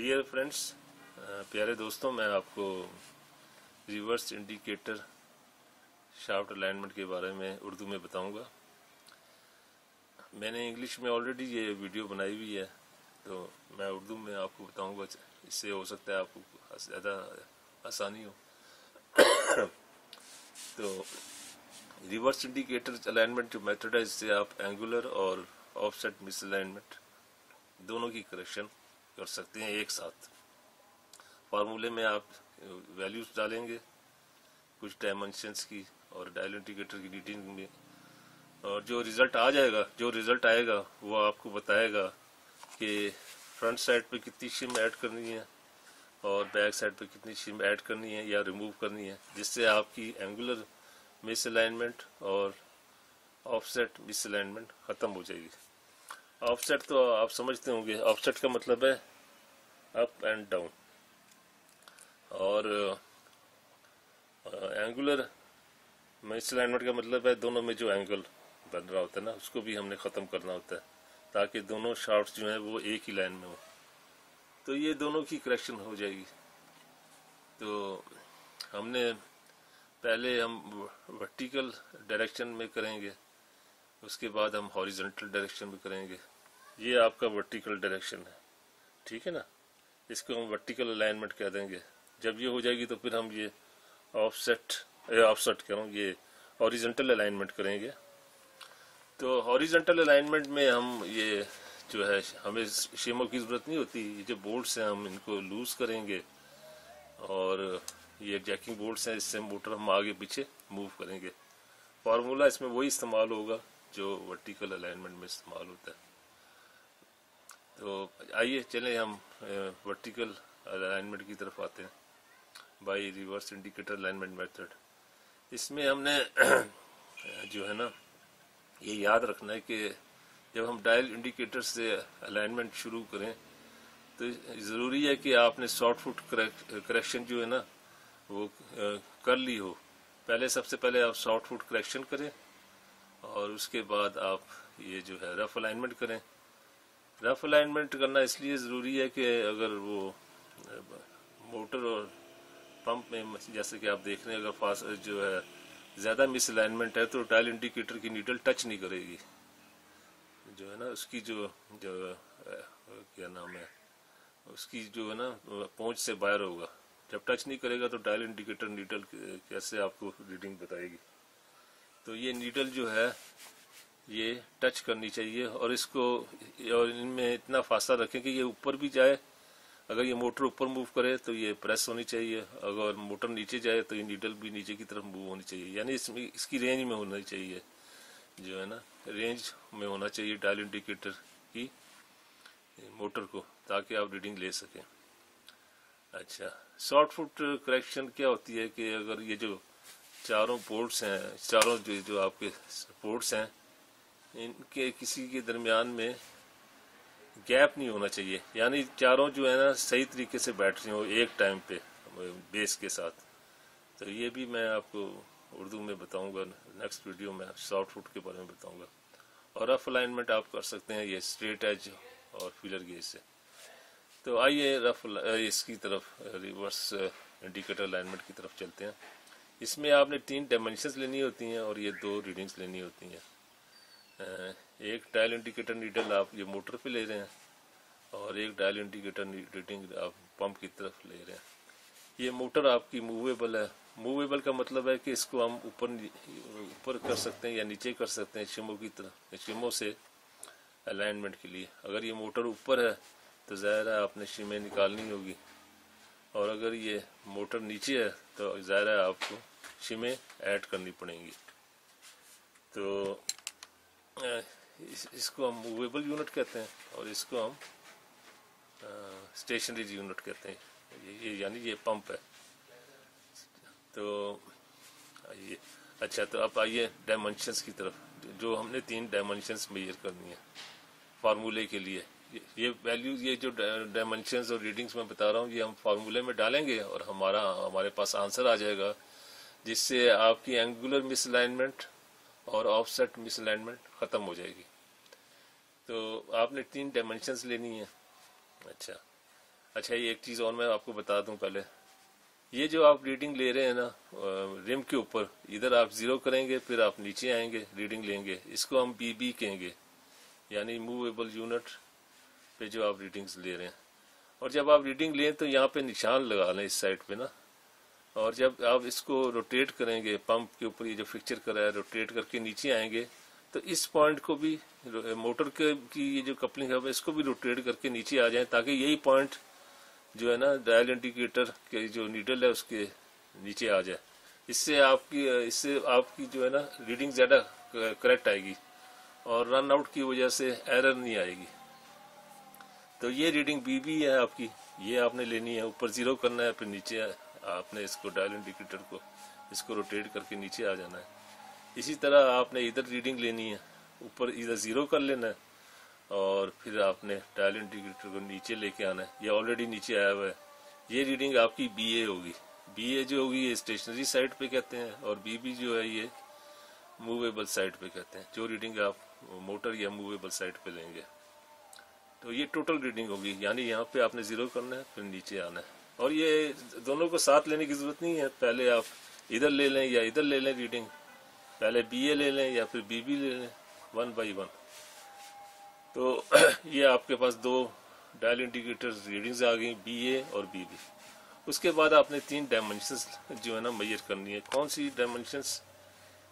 Dear friends प्यारे दोस्तों, मैं आपको रिवर्स इंडिकेटर शाफ्ट अलाइनमेंट के बारे में उर्दू में बताऊँगा। मैंने इंग्लिश में ऑलरेडी ये वीडियो बनाई हुई है तो मैं उर्दू में आपको बताऊँगा, इससे हो सकता है आपको ज़्यादा आसानी हो। तो रिवर्स इंडिकेटर अलाइनमेंट जो मेथड है इससे आप एंगुलर और ऑफसेट मिस अलाइनमेंट दोनों की करेक्शन कर सकते हैं एक साथ। फार्मूले में आप वैल्यूज़ डालेंगे, कुछ डायमेंशंस की और डायल इंडिकेटर की रीडिंग में। और जो रिज़ल्ट आ जाएगा, जो रिज़ल्ट आएगा, वो आपको बताएगा कि फ्रंट साइड पे कितनी शिम ऐड करनी है और बैक साइड पे कितनी शिम ऐड करनी है या रिमूव करनी है, जिससे आपकी एंगुलर मिस अलाइनमेंट और ऑफसेट मिस अलाइनमेंट ख़त्म हो जाएगी। ऑफसेट तो आप समझते होंगे ऑफसेट का मतलब है अप एंड डाउन और एंगुलर मिसलाइनमेंट का मतलब है दोनों में जो एंगल बन रहा होता है ना, उसको भी हमने ख़त्म करना होता है, ताकि दोनों शार्ट्स जो हैं वो एक ही लाइन में हो। तो ये दोनों की करेक्शन हो जाएगी। तो हमने पहले हम वर्टिकल डायरेक्शन में करेंगे, उसके बाद हम हॉरिजेंटल डायरेक्शन में करेंगे। ये आपका वर्टिकल डायरेक्शन है। ठीक है ना? इसको हम वर्टिकल अलाइनमेंट कह देंगे। जब ये हो जाएगी तो फिर हम ये ऑफसेट ऑफसेट हूँ ये हॉरिजेंटल अलाइनमेंट करेंगे। तो हॉरिजेंटल अलाइनमेंट में हम ये जो है, हमें शेमो की ज़रूरत नहीं होती। ये जो बोल्ट्स हैं, हम इनको लूज करेंगे और ये जैकिंग बोल्ट्स हैं, इससे मोटर हम आगे पीछे मूव करेंगे। फार्मूला इसमें वही इस्तेमाल होगा जो वर्टिकल अलाइनमेंट में इस्तेमाल होता है। तो आइए चलें हम वर्टिकल अलाइनमेंट की तरफ़ आते हैं by reverse indicator alignment method इसमें हमने, जो है ना, ये याद रखना है कि जब हम डायल इंडिकेटर से अलाइनमेंट शुरू करें तो ज़रूरी है कि आपने शॉर्ट फुट करेक्शन जो है ना, वो कर ली हो। पहले, सबसे पहले आप शॉर्ट फुट करेक्शन करें और उसके बाद आप ये जो है रफ अलाइनमेंट करें। रफ अलाइनमेंट करना इसलिए ज़रूरी है कि अगर वो मोटर और पंप में जैसे कि आप देख रहे हैं, अगर फास्ट जो है, ज़्यादा मिस अलाइनमेंट है तो टाइल इंडिकेटर की नीडल टच नहीं करेगी। जो है ना, उसकी जो जो क्या नाम है, उसकी जो है ना, पहुँच से बाहर होगा। जब टच नहीं करेगा तो डायल इंडिकेटर नीडल कैसे आपको रीडिंग बताएगी। तो ये नीडल जो है ये टच करनी चाहिए और इसको, और इनमें इतना फासला रखें कि ये ऊपर भी जाए। अगर ये मोटर ऊपर मूव करे तो ये प्रेस होनी चाहिए। अगर मोटर नीचे जाए तो ये नीडल भी नीचे की तरफ़ मूव होनी चाहिए। यानी इसमें, इसकी रेंज में होना चाहिए, जो है ना रेंज में होना चाहिए डायल इंडिकेटर की मोटर को, ताकि आप रीडिंग ले सकें। अच्छा शॉर्ट फुट करेक्शन क्या होती है कि अगर ये जो चारों पोर्ट्स हैं, चारों जो जो आपके पोर्ट्स हैं इनके किसी के दरमियान में गैप नहीं होना चाहिए। यानी चारों जो है ना, सही तरीके से बैठ रही हो एक टाइम पे बेस के साथ। तो ये भी मैं आपको उर्दू में बताऊँगा नेक्स्ट वीडियो में शॉर्ट फुट के बारे में बताऊँगा। और रफ अलाइनमेंट आप कर सकते हैं, ये स्ट्रेट एज और फिलर गेज से। तो आइए रफ इसकी तरफ़ रिवर्स इंडिकेटर अलाइनमेंट की तरफ़ चलते हैं। इसमें आपने तीन डायमेंशंस लेनी होती हैं और ये दो रीडिंग्स लेनी होती हैं। एक डायल इंडिकेटर नीडल आप ये मोटर पे ले रहे हैं और एक डायल इंडिकेटर रीडिंग आप पंप की तरफ़ ले रहे हैं। ये मोटर आपकी मूवेबल है। मूवेबल का मतलब है कि इसको हम ऊपर ऊपर कर सकते हैं या नीचे कर सकते हैं शिमो की तरफ़ शिमो से अलाइनमेंट के लिए। अगर ये मोटर ऊपर है तो ज़ाहिर है आपने शिमें निकालनी होगी। और अगर ये मोटर नीचे है तो ज़ाहिर है आपको शिमें ऐड करनी पड़ेंगी। तो इस, इसको हम मूवेबल यूनिट कहते हैं और इसको हम स्टेशनरी यूनिट कहते हैं। ये, ये यानी ये पंप है। तो ये अच्छा तो अब आइए डायमेंशंस की तरफ़। जो हमने तीन डायमेंशंस मेजर करनी है फार्मूले के लिए। ये वैल्यू ये जो डायमेंशंस और रीडिंग्स मैं बता रहा हूँ ये हम फार्मूले में डालेंगे और हमारा हमारे पास आंसर आ जाएगा जिससे आपकी एंगुलर मिसलाइनमेंट और ऑफसेट मिसलाइनमेंट ख़त्म हो जाएगी। तो आपने तीन डायमेंशंस लेनी है। अच्छा। अच्छा ये एक चीज़ और मैं आपको बता दूँ पहले। ये जो आप रीडिंग ले रहे हैं ना रिम के ऊपर, इधर आप ज़ीरो करेंगे, फिर आप नीचे आएँगे रीडिंग लेंगे। इसको हम बी बी कहेंगे। यानी मूवेबल यूनिट पे जो आप रीडिंग्स ले रहे हैं। और जब आप रीडिंग लें तो यहाँ पे निशान लगा लें इस साइड पे ना। और जब आप इसको रोटेट करेंगे पंप के ऊपर ये जो फिक्चर करा है रोटेट करके नीचे आएँगे तो इस पॉइंट को भी मोटर के, की ये जो कपलिंग है, इसको भी रोटेट करके नीचे आ जाए, ताकि यही पॉइंट जो है ना डायल इंडिकेटर के जो नीडल है, उसके नीचे आ जाए। इससे आपकी इससे आपकी जो है ना रीडिंग ज़्यादा करेक्ट आएगी और रन आउट की वजह से एरर नहीं आएगी। तो ये रीडिंग बी बी है आपकी, ये आपने लेनी है, ऊपर ज़ीरो करना है, फिर नीचे आपने इसको डायल इंडिकेटर को, इसको रोटेट करके नीचे आ जाना है। इसी तरह आपने इधर रीडिंग लेनी है, ऊपर इधर ज़ीरो कर लेना है, और फिर आपने डायल इंडिकेटर को नीचे लेके आना है। ये ऑलरेडी नीचे आया हुआ है। ये रीडिंग आपकी बी ए होगी। बी ए जो होगी, ये स्टेशनरी साइड पे कहते हैं, और बी बी जो है, ये मूवेबल साइड पे कहते हैं। जो रीडिंग आप मोटर या मूवेबल साइड पे लेंगे। तो ये टोटल रीडिंग होगी, यानी यहाँ पे आपने ज़ीरो करना है, फिर नीचे आना है। और ये दोनों को साथ लेने की ज़रूरत नहीं है। पहले आप इधर ले लें या इधर ले लें रीडिंग पहले बी ए ले लें या फिर बी बी ले लें वन बाई वन तो ये आपके पास दो डायल इंडिकेटर रीडिंग्स आ गई बी ए और बी बी उसके बाद आपने तीन डायमेंशन जो है ना मैयर करनी है। कौन सी डायमेंशन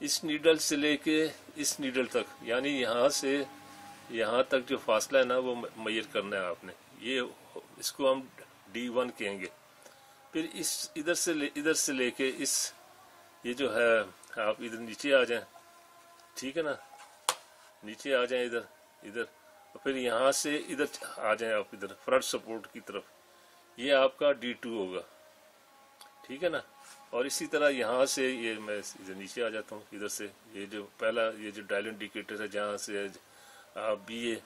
इस नीडल से लेके इस नीडल तक, यानी यहाँ से यहाँ तक जो फासला है ना, वो मैयर करना है आपने। ये इसको हम डी वन कहेंगे फिर इस, इधर से इधर से लेके इस, ये जो है, आप इधर नीचे आ जाएँ। ठीक है ना? नीचे आ जाएँ इधर इधर। और फिर यहाँ से इधर आ जाएँ आप इधर, फ्रंट सपोर्ट की तरफ़। ये आपका डी टू होगा। ठीक है ना? और इसी तरह यहाँ से ये मैं इधर नीचे आ जाता हूँ, इधर से। ये जो पहला, ये जो डायल इंडिकेटर है, जहाँ से आप बी ए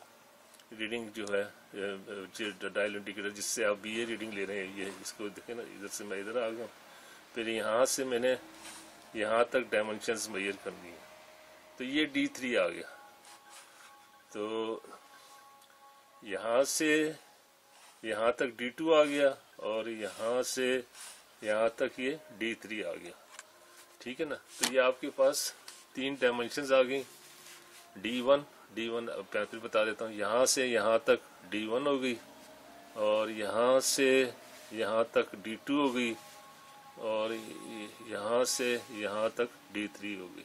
रीडिंग जो है डायल इंडिकेटर जिससे आप बी ए रीडिंग ले रहे हैं, ये इसको देखें ना, इधर से मैं इधर आ गया फिर यहाँ से मैंने, यहाँ तक डायमेंशंस मैयर करनी है। तो ये डी थ्री आ गया। तो यहाँ से, यहाँ तक डी टू आ गया और यहाँ से, यहाँ तक ये डी थ्री आ गया। ठीक है ना? तो ये आपके पास तीन डायमेंशंस आ गई। डी वन डी वन फिर बता देता हूँ, यहाँ से यहाँ तक डी वन हो गई, और यहाँ से यहाँ तक डी टू हो गई, और यहाँ से यहाँ तक डी थ्री हो गई।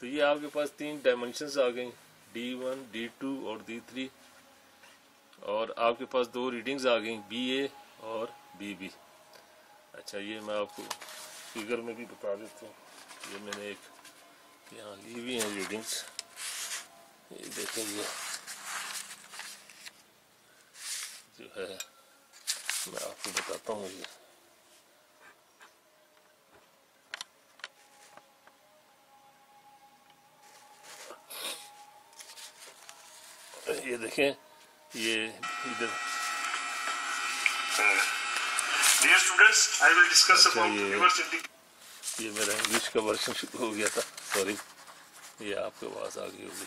तो ये आपके पास तीन डायमेंशंस आ गई डी वन डी टू और डी थ्री और आपके पास दो रीडिंग्स आ गई बी ए और बी बी अच्छा ये मैं आपको फिगर में भी बता देता हूँ, ये मैंने एक, यहाँ ली हुई हैं रीडिंग्स ये देखें ये जो है मैं आपको बताता हूँ ये ये देखें ये इधर Dear students, I will discuss अच्छा, about ये- ये मेरा इंग्लिश का वर्षन शुरू हो गया था सॉरी ये आपके पास आ गई होगी।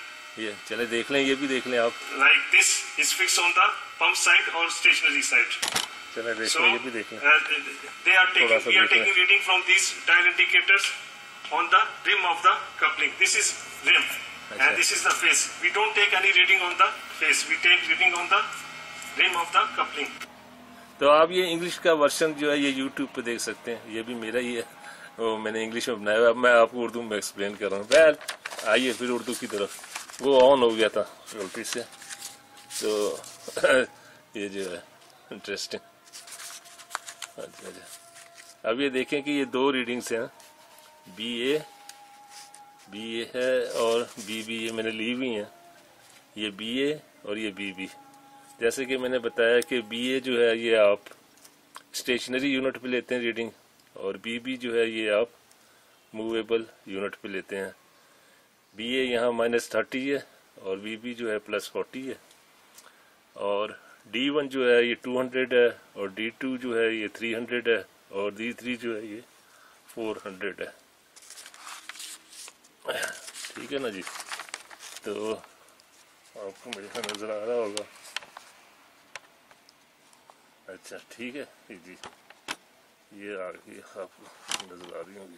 ये चले देख लें ये भी देख लें आप। Like this is fix on the pump side और स्टेशनरी साइड चले देख लें ये भी देख लें। They are taking we are taking reading from this dial indicators on the rim of the coupling this is rim and this is the face we don't take any reading on the face we take reading on the rim of the coupling तो आप ये English का version जो है ये YouTube पे देख सकते हैं। ये भी मेरा ही है। वो मैंने इंग्लिश में बनाया हुआ मैं आपको उर्दू में एक्सप्लेन कर रहा हूँ। बैल आइए फिर उर्दू की तरफ़। वो ऑन हो गया था गलती से। तो ये जो है इंटरेस्टिंग अच्छा अच्छा। अब ये देखें कि ये दो रीडिंग्स हैं। बी ए बी ए है और बी बी ये मैंने ली हुई हैं। ये बी ए और ये बी बी जैसे कि मैंने बताया कि बी ए जो है, ये आप स्टेशनरी यूनिट पे लेते हैं रीडिंग और बी बी जो है, ये आप मूवेबल यूनिट पे लेते हैं। बी ए यहाँ माइनस थर्टी है और बी बी जो है प्लस फोर्टी है। और डी वन जो है ये टू हंड्रेड है और डी टू जो है ये थ्री हंड्रेड है और डी थ्री जो है ये फोर हंड्रेड है। ठीक है ना जी? तो आपको मेरे ख्याल नज़र आ रहा होगा। अच्छा ठीक है जी। ये आ गई आपको नज़र आ रही होगी।